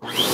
Oh,